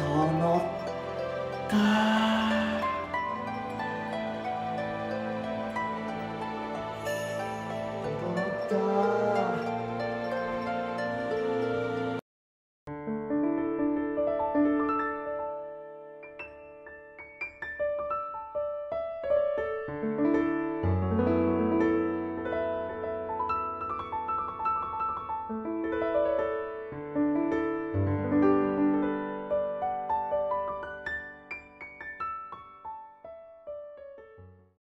整った。